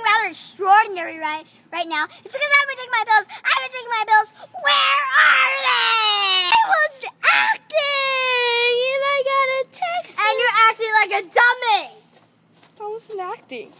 looking rather extraordinary right right now, it's because I haven't taken my pills. I haven't taken my pills. Where are they? I was acting, and I got a text. And you're acting like a dummy. I wasn't acting.